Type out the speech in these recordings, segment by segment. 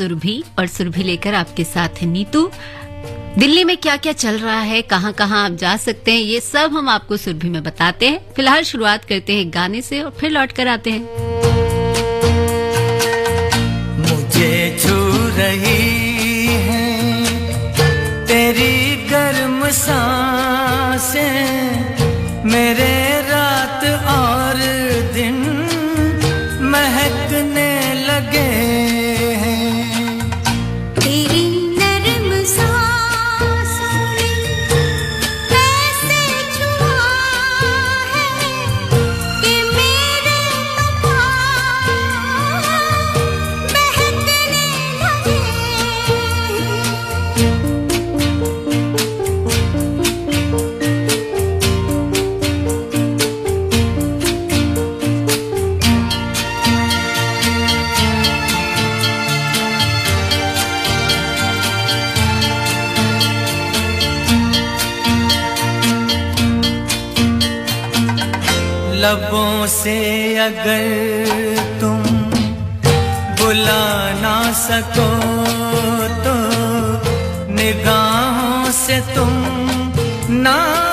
सुरभि और सुरभि लेकर आपके साथ है नीतू। दिल्ली में क्या क्या चल रहा है? कहाँ कहाँ आप जा सकते हैं? ये सब हम आपको सुरभि में बताते हैं। फ़िलहाल शुरुआत करते हैं गाने से और फिर लौट कर आते हैं। मुझे छू रही है तेरी गर्म साँसें, मेरे अगर तुम बुला ना सको तो निगाहों से तुम नाम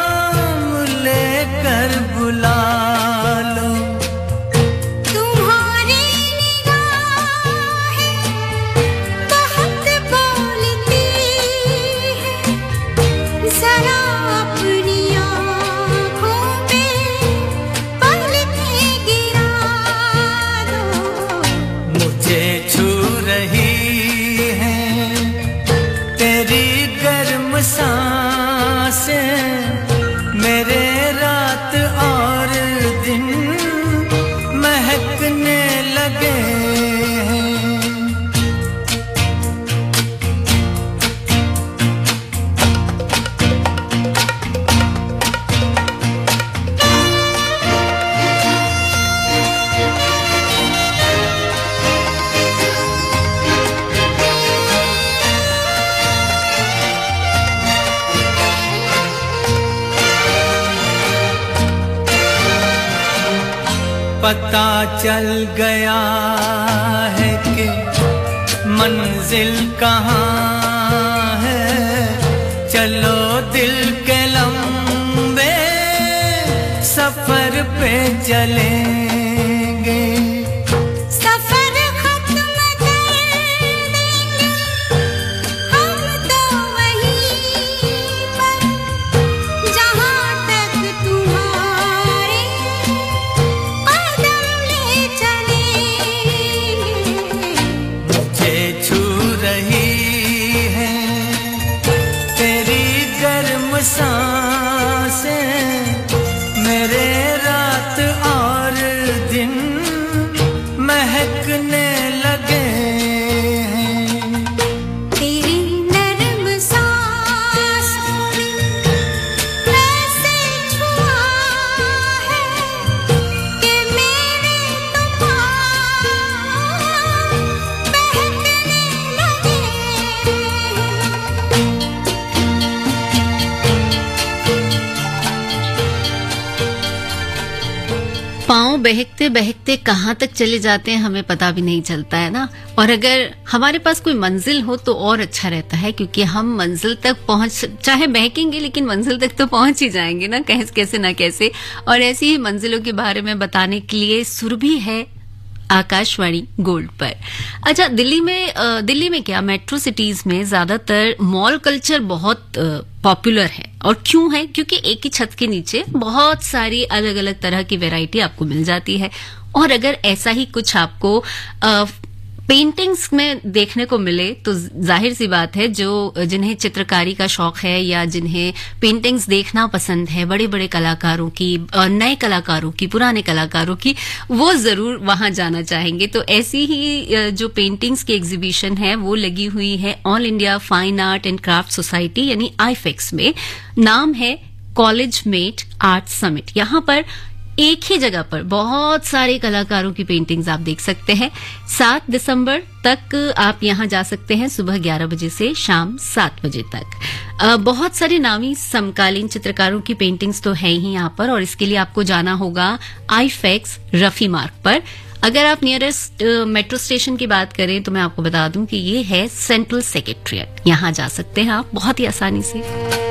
बहकते बहकते कहाँ तक चले जाते हैं, हमें पता भी नहीं चलता है ना। और अगर हमारे पास कोई मंजिल हो तो और अच्छा रहता है, क्योंकि हम मंजिल तक पहुँच, चाहे बहकेंगे लेकिन मंजिल तक तो पहुँच ही जाएँगे ना, कैसे कैसे ना कैसे। और ऐसी ही मंजिलों के बारे में बताने के लिए सुरभि है आकाशवाणी गोल्ड पर। अच्छा दिल्ली में दिल्ली में क्या? मेट्रो सिटीज़ में ज़्यादातर मॉल कल्चर बहुत पॉपुलर है। और क्यों है? क्योंकि एक ही छत के नीचे बहुत सारी अलग अलग तरह की वैरायटी आपको मिल जाती है। और अगर ऐसा ही कुछ आपको पेंटिंग्स में देखने को मिले तो ज़ाहिर सी बात है, जो, जिन्हें चित्रकारी का शौक है या जिन्हें पेंटिंग्स देखना पसंद है बड़े बड़े कलाकारों की नए कलाकारों की, पुराने कलाकारों की, वो ज़रूर वहाँ जाना चाहेंगे। तो ऐसी ही जो पेंटिंग्स की एग्जीबिशन है, वो लगी हुई है All India Fine Art and Craft Society यानी आईफेक्स में। नाम है कॉलेज मेट आर्ट समिट यहाँ पर एक ही जगह पर बहुत सारे कलाकारों की पेंटिंग्स आप देख सकते हैं। सात दिसंबर तक आप यहाँ जा सकते हैं सुबह 11 बजे से शाम सात बजे तक। बहुत सारे नामी समकालीन चित्रकारों की पेंटिंग्स तो है ही यहाँ पर और इसके लिए आपको जाना होगा आईफेक्स रफी मार्ग पर। अगर आप नियरेस्ट मेट्रो स्टेशन की बात करें तो मैं आपको बता दूँ कि ये है सेंट्रल सेक्रेटरिएट यहाँ जा सकते हैं आप बहुत ही आसानी से।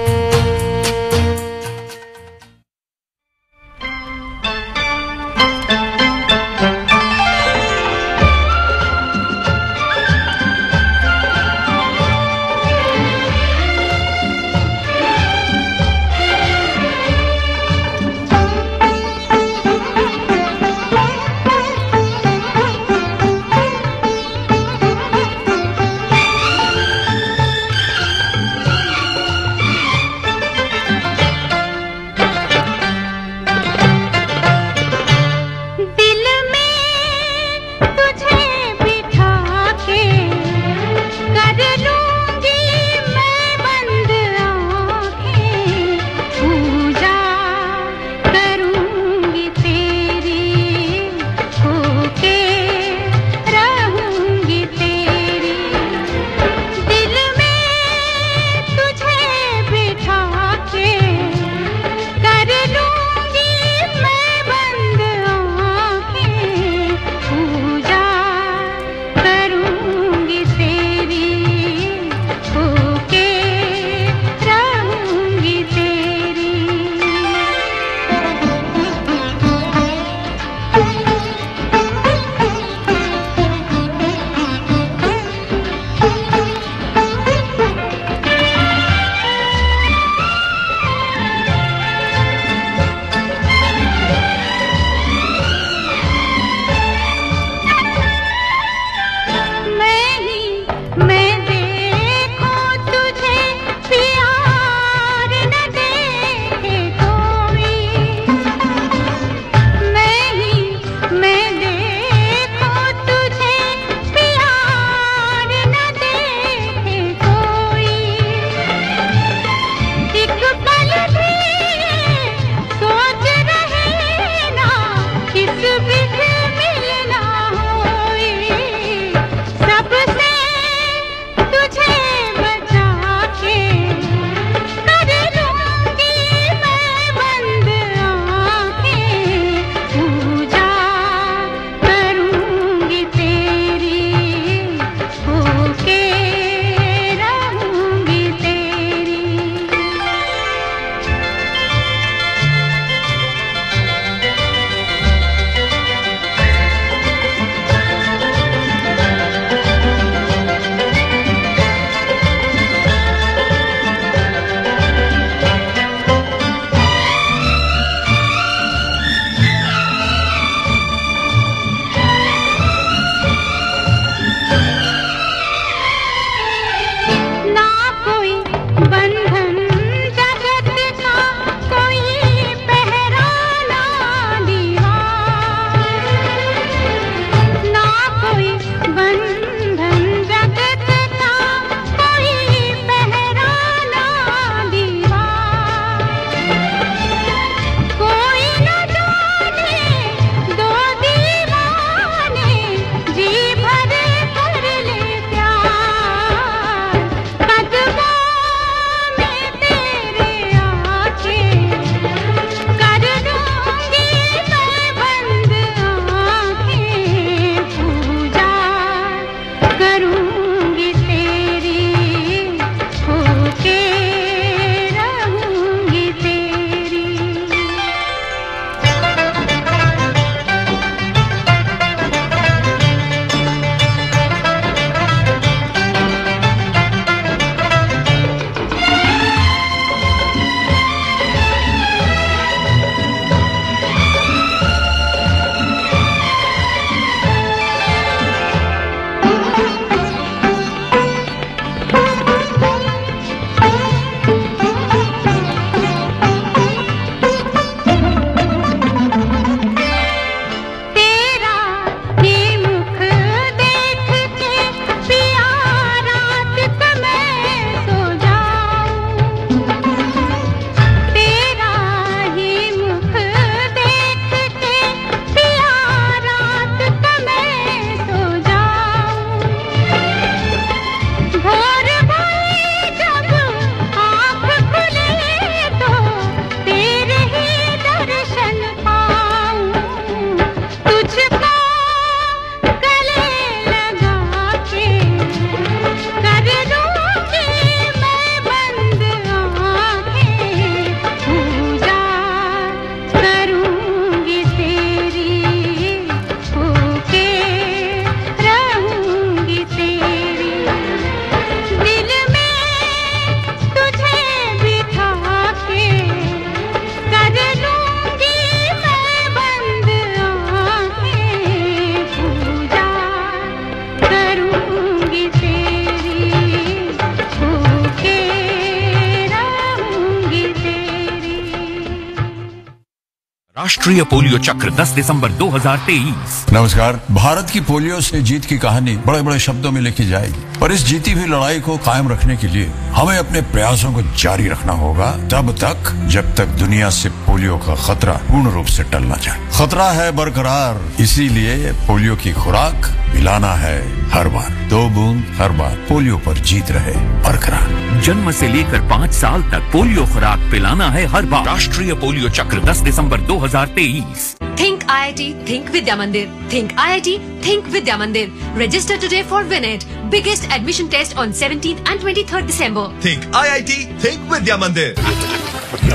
राष्ट्रीय पोलियो चक्र 10 दिसंबर 2023 नमस्कार। भारत की पोलियो से जीत की कहानी बड़े बड़े शब्दों में लिखी जाएगी। पर इस जीती हुई लड़ाई को कायम रखने के लिए हमें अपने प्रयासों को जारी रखना होगा, तब तक जब तक दुनिया से पोलियो का खतरा पूर्ण रूप से टल न जाए। खतरा है बरकरार, इसीलिए पोलियो की खुराक पिलाना है हर बार। दो बूंद हर बार पोलियो पर जीत रहे बरकरार। जन्म से लेकर पाँच साल तक पोलियो खुराक पिलाना है हर बार। राष्ट्रीय पोलियो चक्र। 10 दिसंबर 2023 think I T think Vidya Mandir think I I T think Vidya Mandir register today for VINET biggest admission test on seventeen and twenty third December think I I T think Vidya Mandir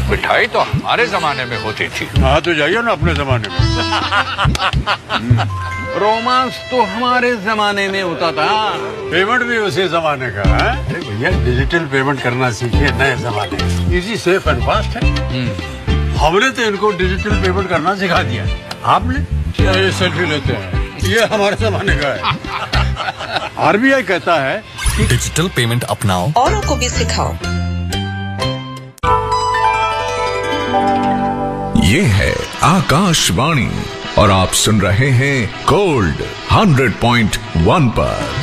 मिठाई तो हमारे जमाने में होती थी। हाँ तो जाइए ना अपने जमाने में। रोमांस तो हमारे जमाने में होता था। पेमेंट भी उसी जमाने का है। अरे भैया डिजिटल पेमेंट करना सीखिए नए जमाने। इजी सेफ़ एंड फास्ट है। हमने तो इनको डिजिटल पेमेंट करना सिखा दिया। आपने? ये सेल्फी लेते हैं? ये हमारे जमाने का है। आरबीआई कहता है डिजिटल पेमेंट अपनाओ। औरों को भी सिखाओ। ये है आकाशवाणी। और आप सुन रहे हैं गोल्ड 100.1 पर।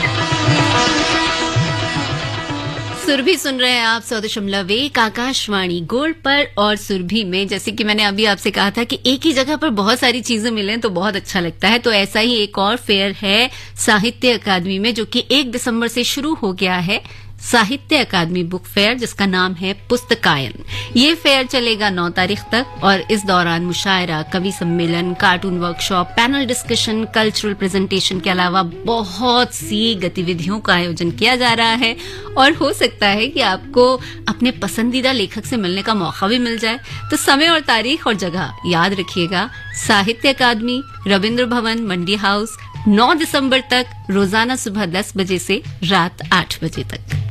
सुरभि सुन रहे हैं आप सौ दशमलव एक, आकाशवाणी गोल्ड पर और सुरभि में। जैसे कि मैंने अभी आपसे कहा था कि एक ही जगह पर बहुत सारी चीज़ें मिले तो बहुत अच्छा लगता है। तो ऐसा ही एक और फेयर है साहित्य अकादमी में, जो कि एक दिसंबर से शुरू हो गया है। साहित्य अकादमी बुक फेयर, जिसका नाम है पुस्तकायन। ये फेयर चलेगा 9 तारीख तक और इस दौरान मुशायरा, कवि सम्मेलन, cartoon workshop, panel discussion, cultural presentation के अलावा बहुत सी गतिविधियों का आयोजन किया जा रहा है और हो सकता है कि आपको अपने पसंदीदा लेखक से मिलने का मौका भी मिल जाए। तो समय और तारीख और जगह याद रखिएगा। साहित्य अकादमी रविन्द्र भवन, मंडी हाउस 9 दिसंबर तक, रोज़ाना सुबह 10 बजे से रात 8 बजे तक।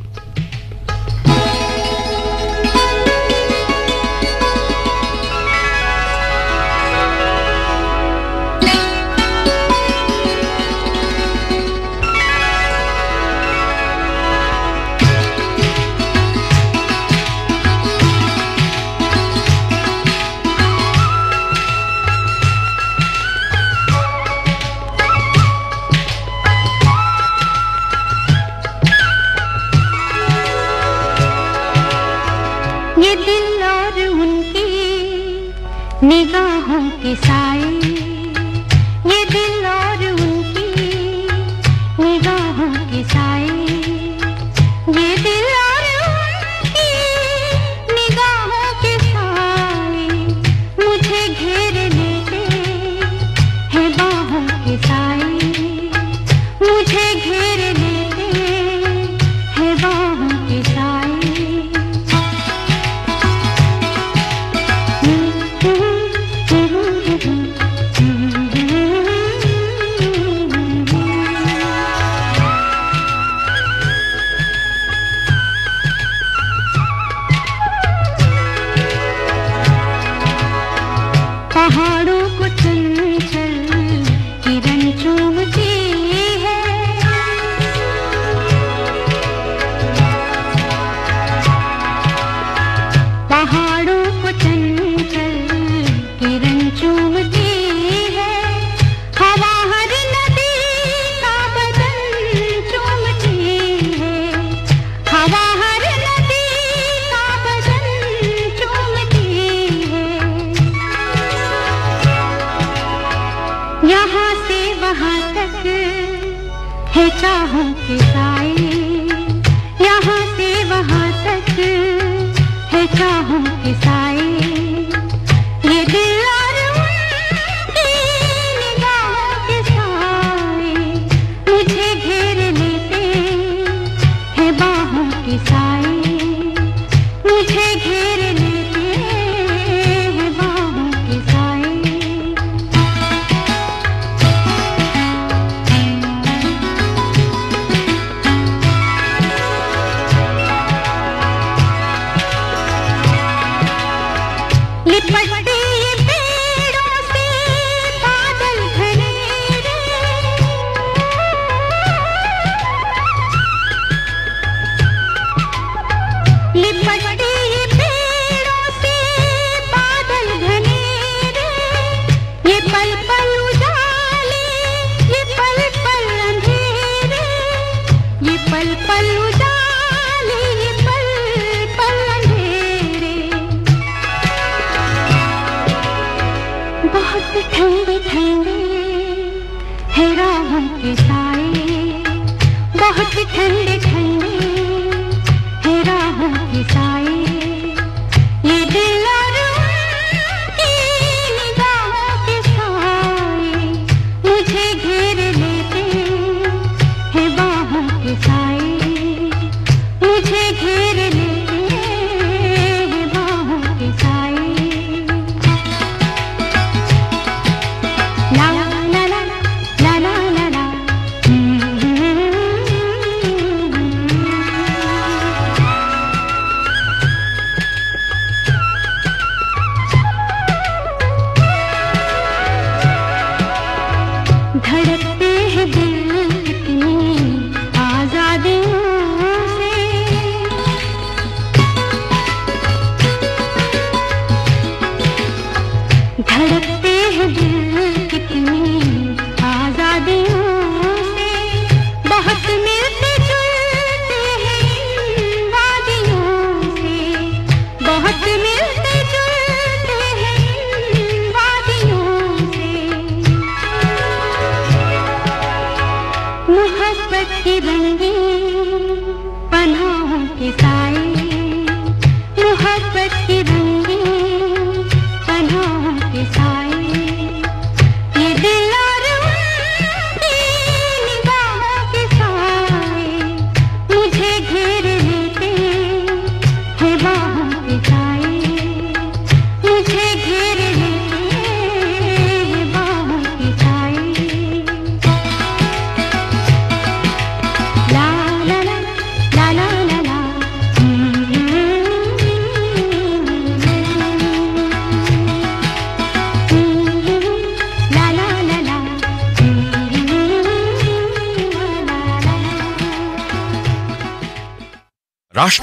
निगाहों के साए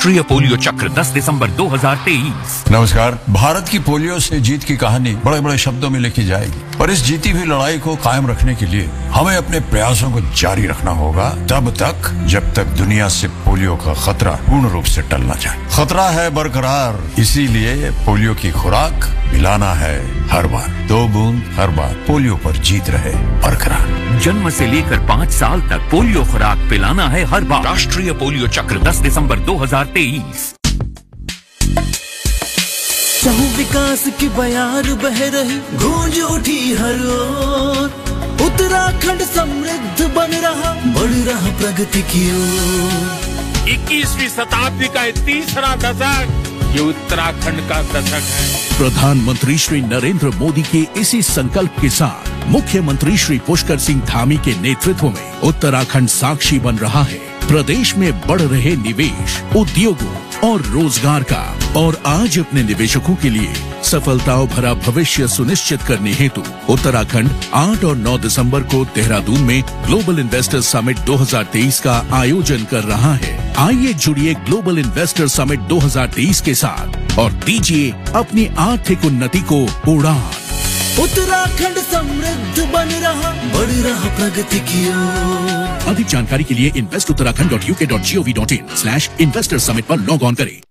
राष्ट्रीय पोलियो चक्र 10 दिसंबर 2023 नमस्कार। भारत की पोलियो से जीत की कहानी बड़े बड़े शब्दों में लिखी जाएगी। पर इस जीती हुई लड़ाई को कायम रखने के लिए हमें अपने प्रयासों को जारी रखना होगा, तब तक जब तक दुनिया से पोलियो का खतरा पूर्ण रूप से टलना जाए। खतरा है बरकरार, इसीलिए पोलियो की खुराक मिलाना है हर बार। दो बूंद हर बार पोलियो पर जीत रहे। बरकरार जन्म से लेकर पाँच साल तक पोलियो खुराक पिलाना है हर बार। राष्ट्रीय पोलियो चक्र 10 दिसंबर 2023 चाहूँ विकास की बयार बह रही गूंज उठी हर ओर। उत्तराखंड समृद्ध बन रहा बढ़ रहा प्रगति की ओर। इक्कीसवीं शताब्दी का तीसरा दशक ये उत्तराखंड का दशक है। प्रधानमंत्री श्री नरेंद्र मोदी के इसी संकल्प के साथ मुख्यमंत्री श्री पुष्कर सिंह धामी के नेतृत्व में उत्तराखंड साक्षी बन रहा है। प्रदेश में बढ़ रहे निवेश, उद्योगों और रोज़गार का। और आज अपने निवेशकों के लिए सफलताओं भरा भविष्य सुनिश्चित करने हेतु उत्तराखंड 8 और 9 दिसंबर को देहरादून में ग्लोबल इन्वेस्टर समिट 2023 का आयोजन कर रहा है। आइए जुड़िए ग्लोबल इन्वेस्टर समिट 2023 के साथ और दीजिए अपनी आर्थिक उन्नति को उड़ान। उत्तराखंड समृद्ध बन रहा, बढ़ रहा प्रगति की ओर। अधिक जानकारी के लिए invest Uttarakhand dot U K dot G O V dot in slash investor summit आरोप लॉग ऑन करें।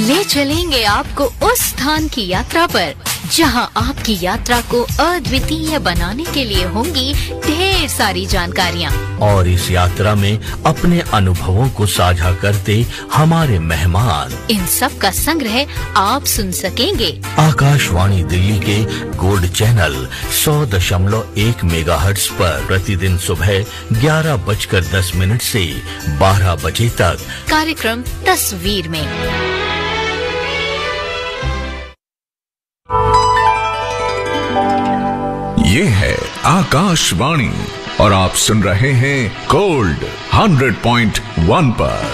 ले चलेंगे आपको उस स्थान की यात्रा पर जहाँ आपकी यात्रा को अद्वितीय बनाने के लिए होंगी ढेर सारी जानकारियाँ। और इस यात्रा में अपने अनुभवों को साझा करते हमारे मेहमान। इन सब का संग्रह आप सुन सकेंगे। आकाशवाणी दिल्ली के गोल्ड चैनल सौ दशमलव एक मेगा पर प्रतिदिन सुबह ग्यारह बजकर दस मिनट से बारह बजे तक। कार्यक्रम तस्वीर में। ये है आकाशवाणी और आप सुन रहे हैं गोल्ड 100.1 पर।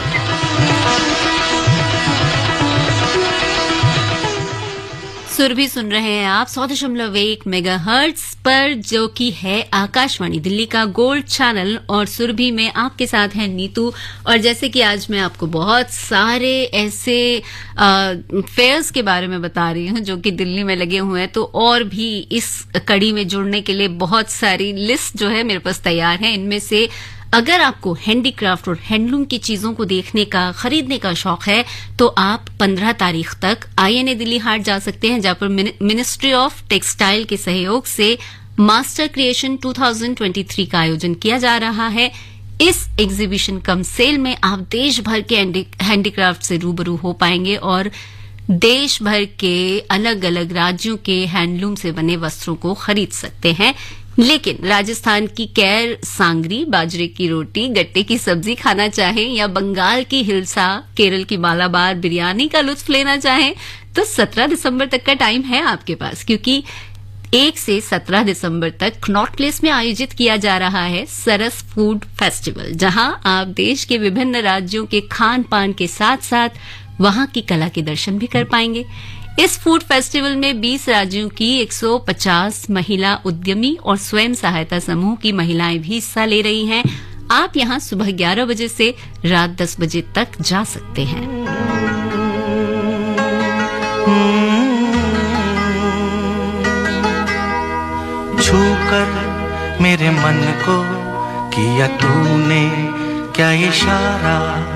सुर भी सुन रहे हैं आप, सौ दशमलव एक मेगा हर्ट्स पर, जो कि है आकाशवाणी, दिल्ली का गोल्ड चैनल और सुरभि में आपके साथ है नीतू। और जैसे कि आज मैं आपको बहुत सारे ऐसे फेयर्स के बारे में बता रही हूँ, जो कि दिल्ली में लगे हुए हैं तो और भी इस कड़ी में जुड़ने के लिए बहुत सारी लिस्ट जो है मेरे पास तैयार है। इनमें से अगर आपको हैंडीक्राफ्ट और हैंडलूम की चीज़ों को देखने का, खरीदने का शौक है तो आप 15 तारीख तक आईएनए दिल्ली हाट जा सकते हैं, जहाँ पर मिनिस्ट्री ऑफ़ टेक्सटाइल के सहयोग से मास्टर क्रिएशन 2023 का आयोजन किया जा रहा है। इस एग्जीबिशन कम सेल में आप देश भर के हैंडीक्राफ्ट से रूबरू हो पाएँगे और देश भर के अलग अलग राज्यों के हैंडलूम से बने वस्त्रों को खरीद सकते हैं। लेकिन राजस्थान की कैर सांगरी, बाजरे की रोटी, गट्टे की सब्ज़ी खाना चाहें या बंगाल की हिलसा, केरल की मालाबार बिरयानी का लुत्फ लेना चाहें तो 17 दिसंबर तक का टाइम है आपके पास, क्योंकि एक से 17 दिसंबर तक नॉर्थ प्लेस में आयोजित किया जा रहा है सरस फ़ूड फेस्टिवल जहाँ आप देश के विभिन्न राज्यों के खान पान के साथ साथ वहाँ की कला के दर्शन भी कर पाएँगे। इस फ़ूड फेस्टिवल में 20 राज्यों की 150 महिला उद्यमी और स्वयं सहायता समूह की महिलाएँ भी हिस्सा ले रही हैं। आप यहाँ सुबह 11 बजे से रात 10 बजे तक जा सकते हैं। छूकर मेरे मन को किया तूने क्या इशारा?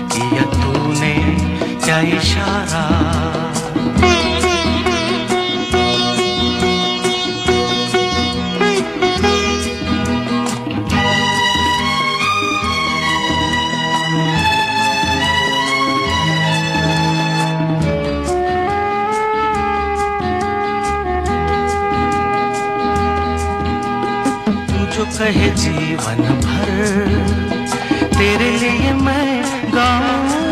किया तूने क्या इशारा? कहे जीवन भर गाऊं,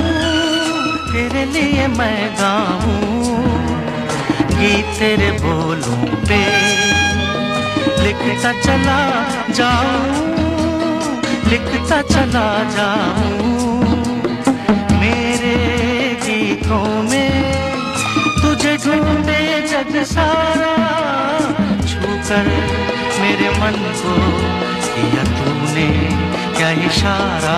तेरे लिए मैं गाऊं, गीत तेरे बोलों पे, लिखता चला जाऊँ, लिखता चला जाऊँ। मेरे गीतों में तुझे ढूंढे जग सारा, छूकर मेरे मन को किया तूने क्या इशारा।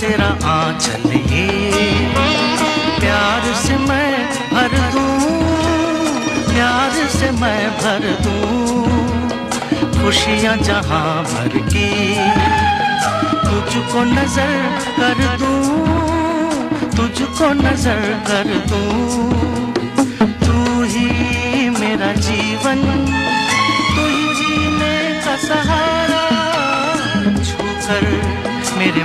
तेरा आंचल ये प्यार से मैं भर दूँ, प्यार से मैं भर दूँ। खुशियाँ जहाँ भर की, तुझको नज़र कर दूँ, तुझको नज़र कर दूँ। तू ही मेरा जीवन, तू ही जीने का सहारा।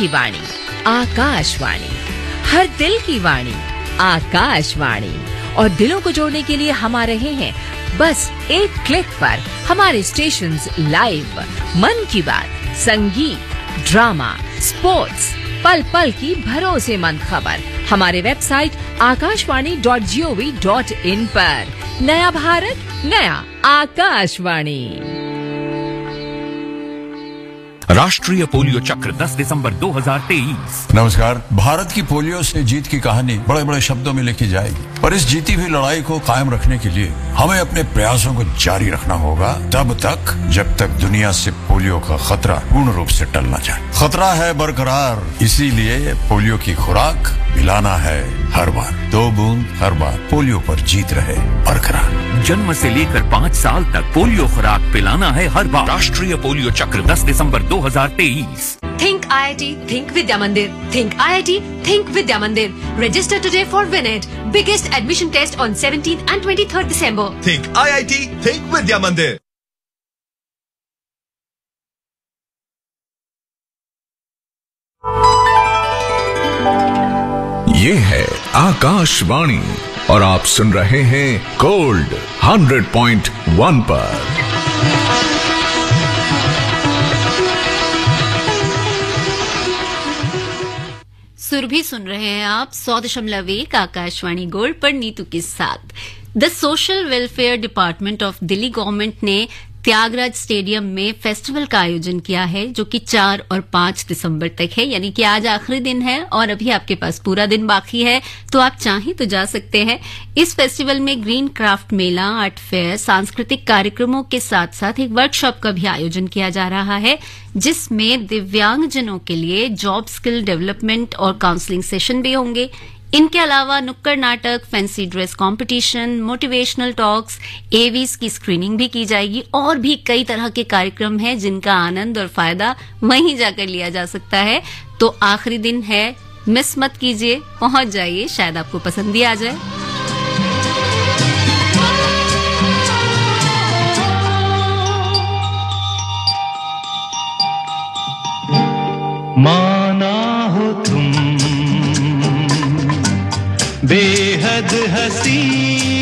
की वाणी, आकाशवाणी। हर दिल की वाणी, आकाशवाणी। और दिलों को जोड़ने के लिए हम आ रहे हैं, बस एक क्लिक पर हमारे स्टेशन लाइव मन की बात, संगीत ड्रामा स्पोर्ट्स पल पल की भरोसेमंद खबर। हमारे website Akashvani dot G O V dot in पर। नया भारत, नया आकाशवाणी। राष्ट्रीय पोलियो चक्र 10 दिसंबर 2023 नमस्कार। भारत की पोलियो से जीत की कहानी बड़े बड़े शब्दों में लिखी जाएगी। पर इस जीती हुई लड़ाई को कायम रखने के लिए हमें अपने प्रयासों को जारी रखना होगा, तब तक जब तक दुनिया से पोलियो का खतरा पूर्ण रूप से टलना जाए खतरा है बरकरार, इसीलिए पोलियो की खुराक पिलाना है। हर बार दो बूंद हर बार पोलियो पर जीत रहे बरकरार जन्म से लेकर पाँच साल तक पोलियो खुराक पिलाना है हर बार। राष्ट्रीय पोलियो चक्र। दस दिसंबर दो हज़ार तेईस। Think I I T think Vidya Mandir think I I T think Vidya Mandir register today for VINET biggest admission test on 17 and 23 December think I I T think Vidya Mandir ये है आकाशवाणी और आप सुन रहे हैं gold 100.1 पर। सुर भी सुन रहे हैं आप सौ दशमलव एक आकाशवाणी गोल्ड पर नीतू के साथ। The social welfare department of Delhi government ने त्यागराज स्टेडियम में फेस्टिवल का आयोजन किया है, जो कि चार और पाँच दिसंबर तक है। यानी कि आज आखिरी दिन है और अभी आपके पास पूरा दिन बाकी है। तो आप चाहें तो जा सकते हैं। इस फेस्टिवल में green craft Mela, art fair, सांस्कृतिक कार्यक्रमों के साथ साथ एक वर्कशॉप का भी आयोजन किया जा रहा है, जिसमें दिव्यांगजनों के लिए जॉब स्किल डेवलपमेंट और काउंसलिंग सेशन भी होंगे। इनके अलावा नुक्कड़ नाटक fancy dress competition motivational talks AVs की स्क्रीनिंग भी की जाएगी। और भी कई तरह के कार्यक्रम हैं जिनका आनंद और फ़ायदा वहीं जाकर लिया जा सकता है। तो आखिरी दिन है। मिस मत कीजिए। पहुँच जाइए। शायद आपको पसंद भी आ जाए। माना बेहद हसी।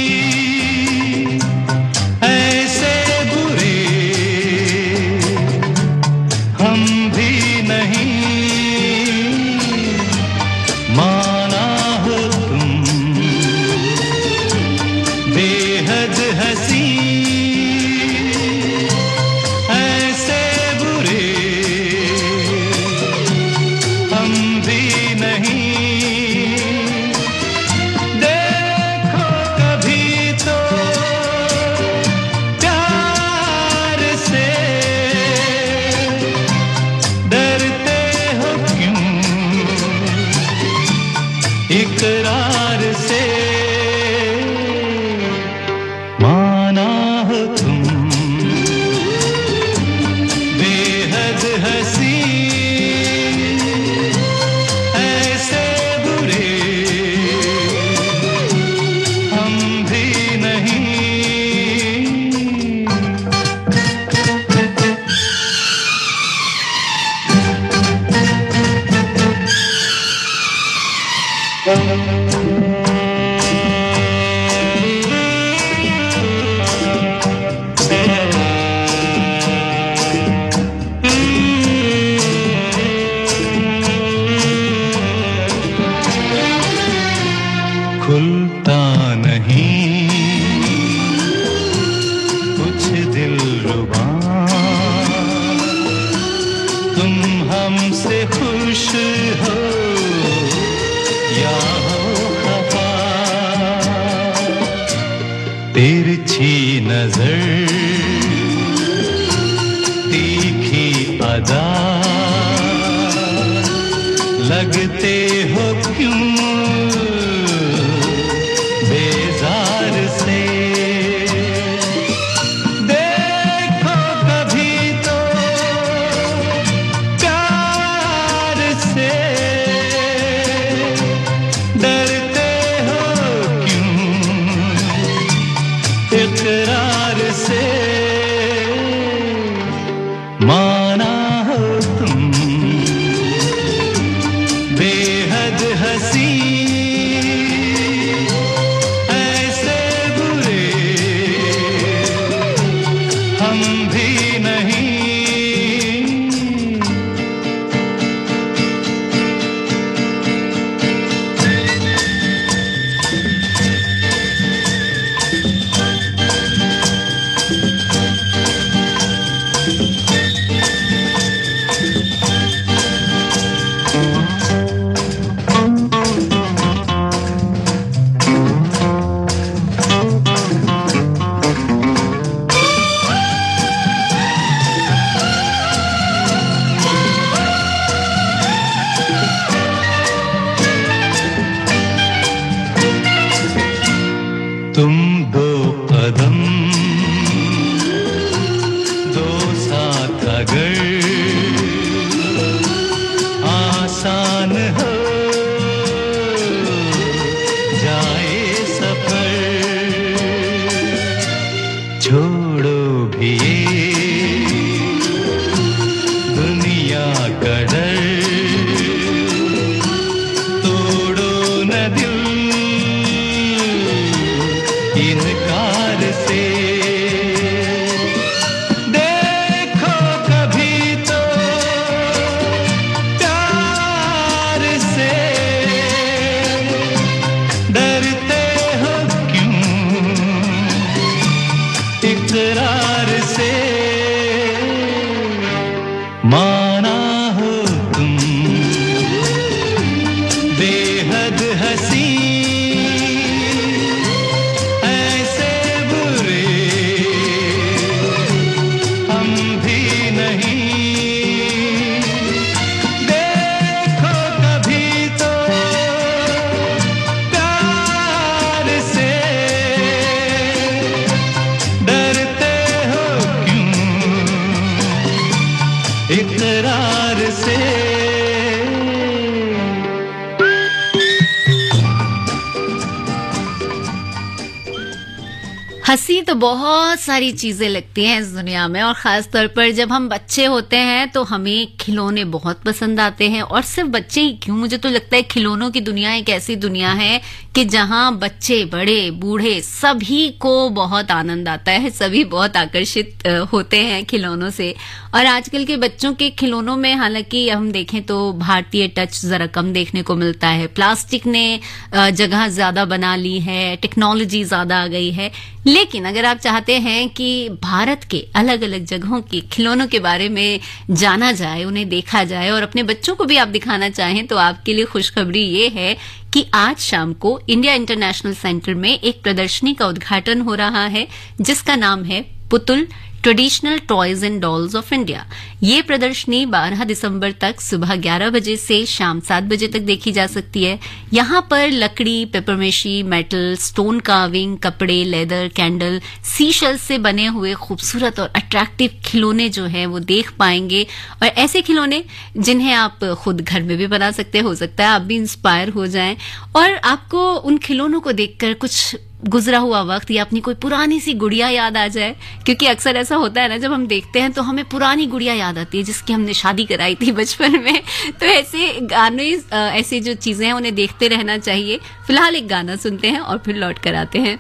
Has हँसी तो बहुत सारी चीज़ें लगती हैं इस दुनिया में और खास तौर पर जब हम बच्चे होते हैं तो हमें खिलौने बहुत पसंद आते हैं और सिर्फ़ बच्चे ही क्यों? मुझे तो लगता है खिलौनों की दुनिया एक ऐसी दुनिया है कि जहाँ बच्चे, बड़े, बूढ़े सभी को बहुत आनंद आता है, सभी बहुत आकर्षित होते हैं खिलौनों से। और आजकल के बच्चों के खिलौनों में हालाँकि हम देखें तो भारतीय टच जरा कम देखने को मिलता है। प्लास्टिक ने जगह ज़्यादा बना ली है, टेक्नोलॉजी ज़्यादा आ गई है, लेकिन अगर आप चाहते हैं कि भारत के अलग अलग जगहों के खिलौनों के बारे में जाना जाए, उन्हें देखा जाए और अपने बच्चों को भी आप दिखाना चाहें तो आपके लिए खुशखबरी ये है कि आज शाम को इंडिया इंटरनेशनल सेंटर में एक प्रदर्शनी का उद्घाटन हो रहा है, जिसका नाम है Putul traditional toys and dolls of India ये प्रदर्शनी 12 दिसंबर तक सुबह 11 बजे से शाम 7 बजे तक देखी जा सकती है। यहाँ पर लकड़ी, papier mache metal stone carving कपड़े लेदर कैंडल सी सीशल से बने हुए खूबसूरत और अट्रैक्टिव खिलौने जो है वो देख पाएँगे। और ऐसे खिलौने जिन्हें आप खुद घर में भी बना सकते हो सकता है आप भी इंस्पायर हो जाएँ। और आपको उन खिलौनों को देखकर कुछ गुजरा हुआ वक्त या अपनी कोई पुरानी सी गुड़िया याद आ जाए, क्योंकि अक्सर ऐसा होता है ना, जब हम देखते हैं तो हमें पुरानी गुड़िया याद आती है, जिसकी हमने शादी कराई थी बचपन में। तो ऐसे गाने ऐसे जो चीज़ें हैं, उन्हें देखते रहना चाहिए। फ़िलहाल एक गाना सुनते हैं और फिर लौट कर आते हैं।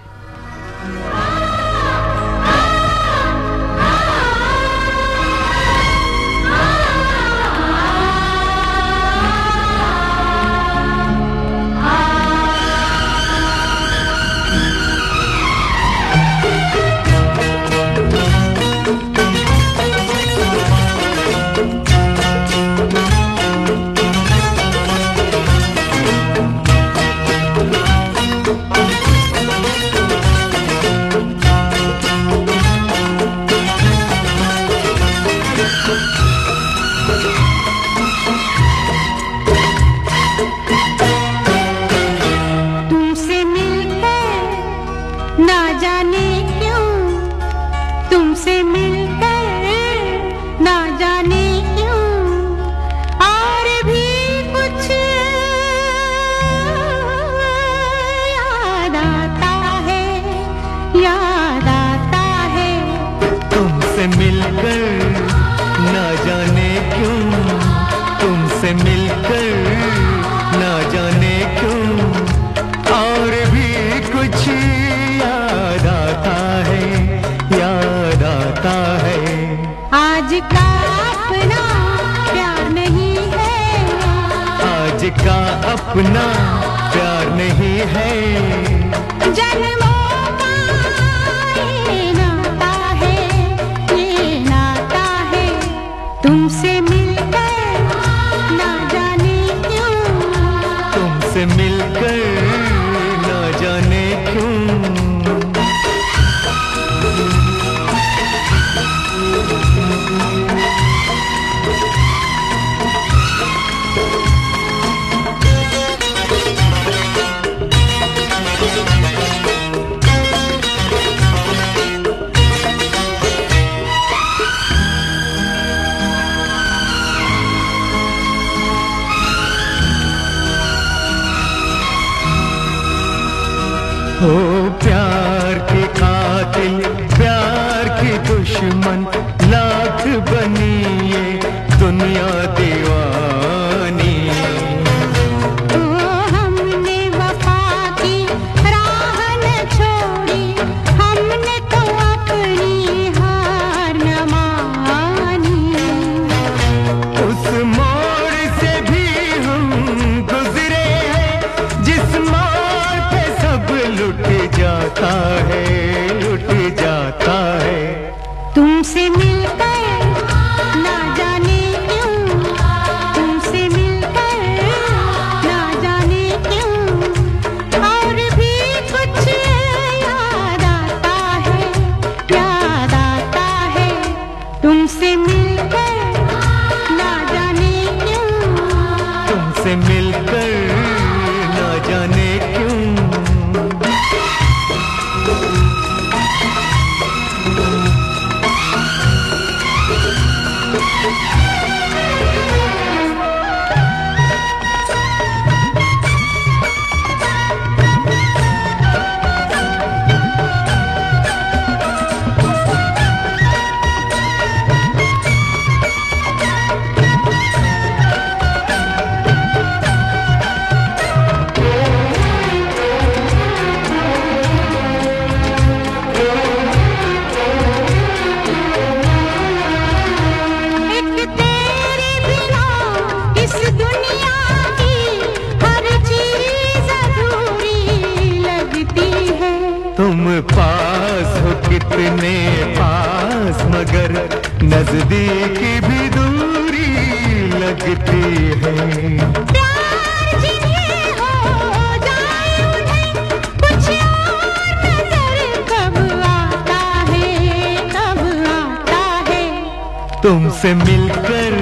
तुमसे मिलकर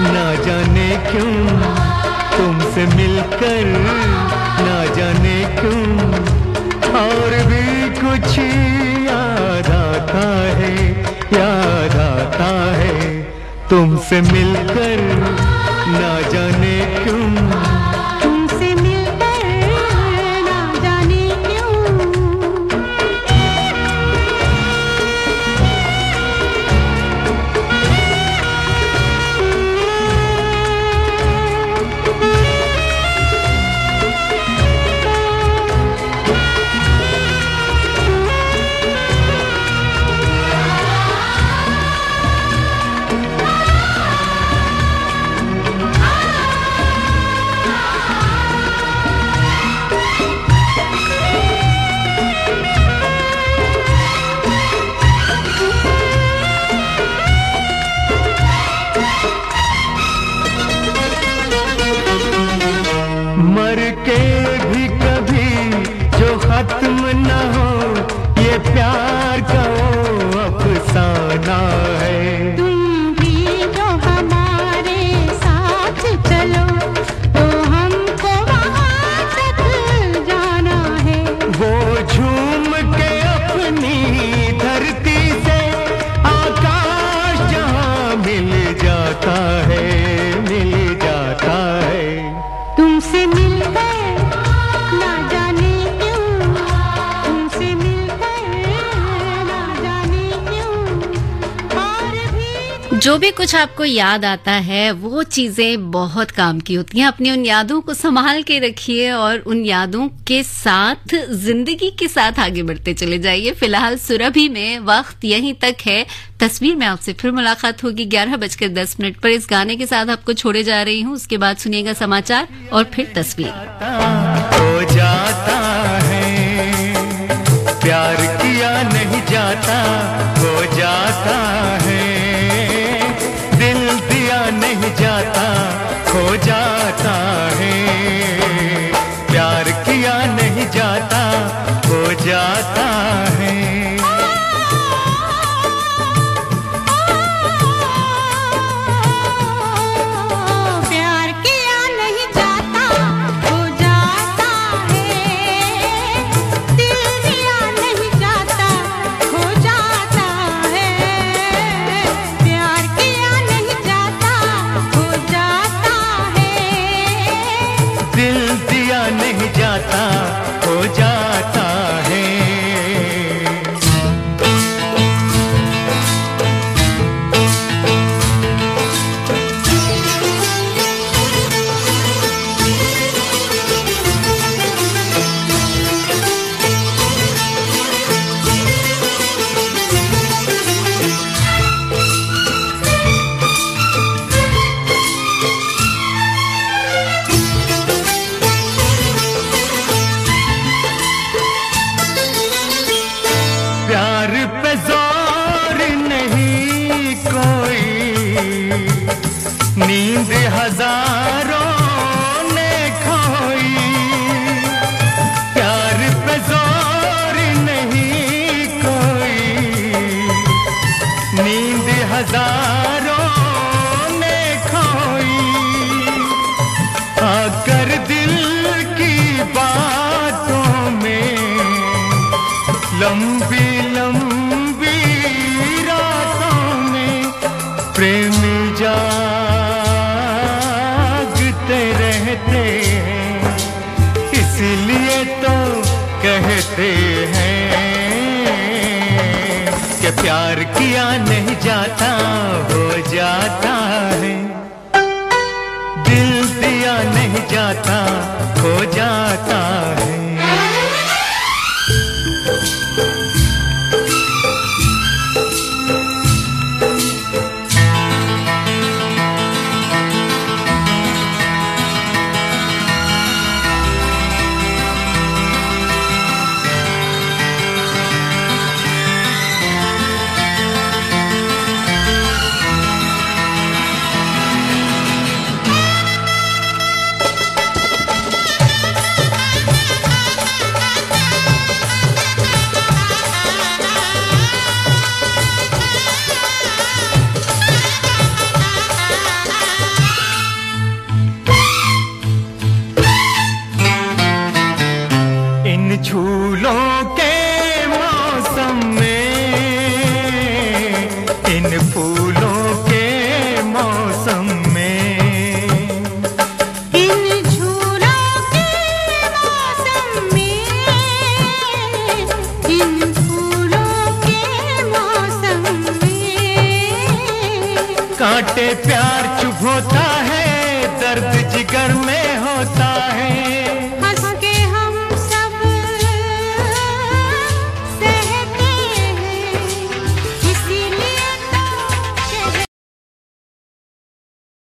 ना जाने क्यों? तुमसे मिलकर ना जाने क्यों? और भी कुछ याद आता है, याद आता है। तुमसे मिलकर ना जाने क्यों? कुछ आपको याद आता है, वो चीज़ें बहुत काम की होती हैं। अपनी उन यादों को संभाल के रखिए और उन यादों के साथ, ज़िंदगी के साथ आगे बढ़ते चले जाइए। फ़िलहाल सुरभि में वक्त यहीं तक है। तस्वीर में आपसे फिर मुलाकात होगी। ग्यारह बजकर दस मिनट पर इस गाने के साथ आपको छोड़े जा रही हूँ। उसके बाद सुनिएगा समाचार और फिर तस्वीर। हो जाता है, प्यार किया नहीं जाता। हो जाता है जाता हो जाता है। प्यार किया नहीं जाता हो जाता